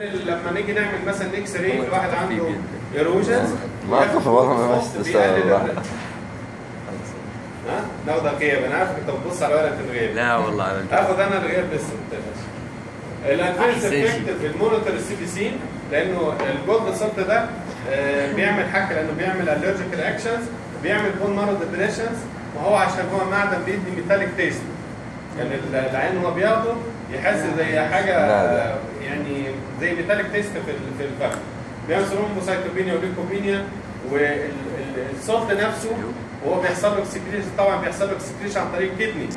لما نيجي نعمل مثلا X-ray واحد عنده earrings ما ما بس ها؟ ناخدك غياب. أنا عارف انت بتبص على ورقة الغياب. لا والله أنا آخد أنا الغياب بس ما تقلقش. ال adverse effect في ال monitor ال CBC لأنه ال gold salt ده آه، بيعمل حاجة لأنه بيعمل allergic reactions بيعمل bone marrow depression وهو عشان هو معدن بيدي metallic taste يعني ال- العين هو بياخده يحس زي حاجة لا، لا. زي metallic taste في في الفم بيعمل thrombocytopenia و leukopenia وال salt نفسه وهو بيحصل له excretion طبعا بيحصل له excretion عن طريق ال kidney